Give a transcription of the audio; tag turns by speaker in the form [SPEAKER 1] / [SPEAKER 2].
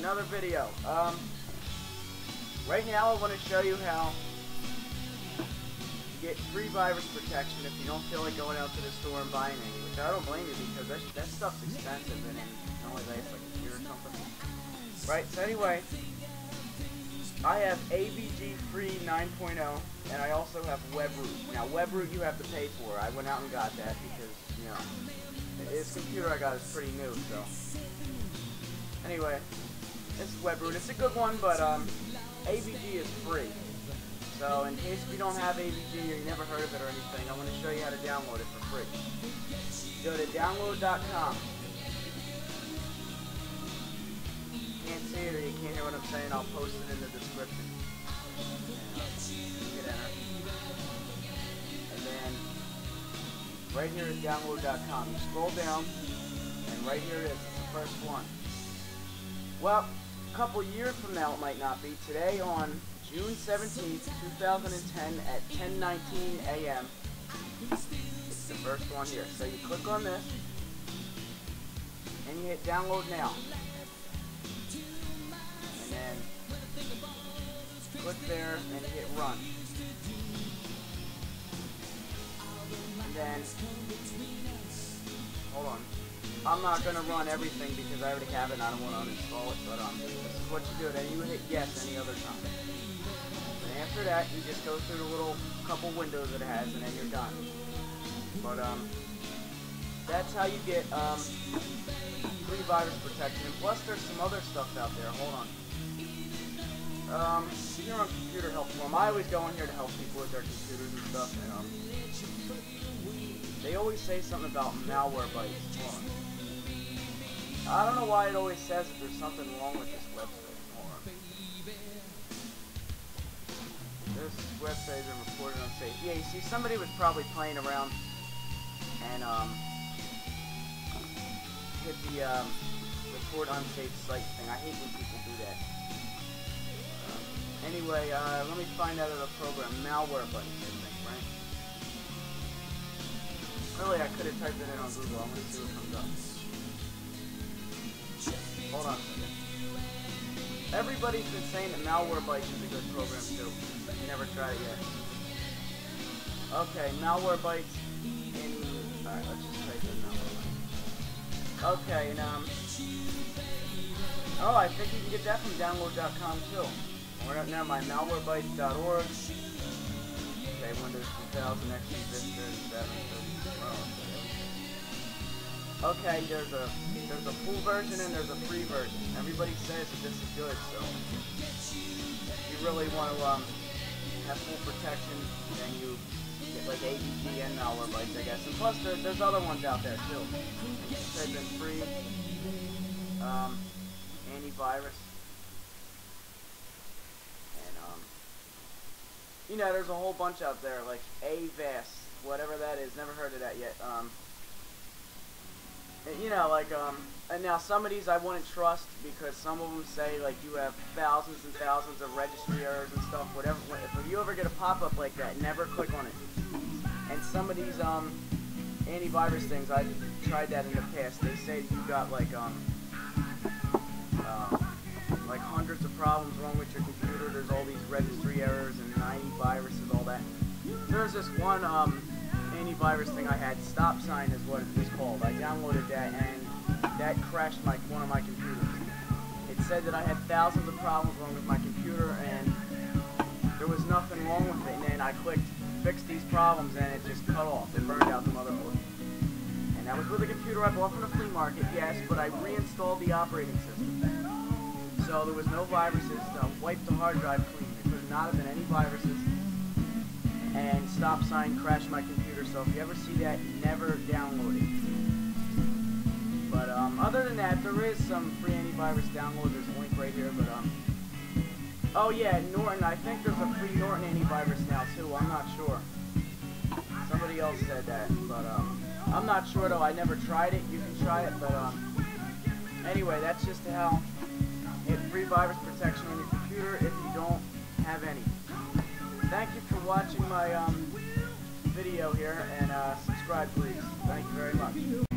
[SPEAKER 1] another video. Um, right now I want to show you how to get free virus protection if you don't feel like going out to the store and buying any, which I don't blame you because that, that stuff's expensive and it only lasts like a year something. Right, so anyway, I have AVG Free 9.0 and I also have WebRoot. Now WebRoot you have to pay for. I went out and got that because, you know, this computer I got is pretty new, so. Anyway, is WebRoot. It's a good one, but um, AVG is free. So in case you don't have AVG or you never heard of it or anything, I'm going to show you how to download it for free. Go to download.com. can't see it or you can't hear what I'm saying, I'll post it in the description. And, then right here is download.com. You scroll down and right here it is. It's the first one. Well, couple years from now it might not be. Today on June 17th, 2010 at 10:19 a.m. It's the first one here. So you click on this and you hit download now. And then click there and hit run. And then hold on. I'm not gonna run everything because I already have it and I don't want to uninstall it, but what you do. Then you hit yes any other time. And after that, you just go through the little couple windows it has, and then you're done. But um, that's how you get um free virus protection. And plus, there's some other stuff out there. Hold on. Um, you're on computer help forum. I always go in here to help people with their computers and stuff. And um, they always say something about Malwarebytes. Hold on. I don't know why it always says that there's something wrong with this website. This website is reported unsafe. Yeah, you see, somebody was probably playing around and um, hit the um, report unsafe site thing. I hate when people do that. Anyway, uh, let me find out of the program. Malwarebytes, I think, right? Really, I could have typed it in on Google. I'm to see what comes up. Hold on a second. Everybody's been saying that Malwarebytes is a good program too. You never tried it yet. Okay, Malwarebytes in... Alright, let's just type in Malwarebytes. Okay, and um... Oh, I think you can get that from download.com too. Or never mind, malwarebytes.org. Okay, Windows 2000, XP Vista, 7, 30, Okay, there's a there's a full version and there's a free version. Everybody says that this is good, so you really want to um, have full protection, then you get like AVG and Malwarebytes, I guess. And plus, there, there's other ones out there too. Type in free um, antivirus, and um, you know, there's a whole bunch out there like Avast, whatever that is. Never heard of that yet. Um, you know, like, um, and now some of these I wouldn't trust because some of them say, like, you have thousands and thousands of registry errors and stuff, whatever. If you ever get a pop-up like that, never click on it. And some of these, um, antivirus things, I've tried that in the past. They say you got, like, um, uh, like hundreds of problems wrong with your computer. There's all these registry errors and 90 viruses, all that. There's this one, um, antivirus thing I had, Stop Sign is what it was called. I downloaded that and that crashed my one of my computers. It said that I had thousands of problems wrong with my computer and there was nothing wrong with it. And then I clicked fix these problems and it just cut off. It burned out the motherboard. And that was with a computer I bought from the flea market, yes, but I reinstalled the operating system. So there was no viruses. I wiped the hard drive clean. There could not have been any viruses and stop sign crashed my So if you ever see that, never download it. But um, other than that, there is some free antivirus download. There's a link right here. But um, oh yeah, Norton. I think there's a free Norton antivirus now too. I'm not sure. Somebody else said that, but um, I'm not sure though. I never tried it. You can try it, but um, anyway, that's just how get free virus protection on your computer if you don't have any thank you for watching my um, video here, and uh, subscribe please. Thank you very much.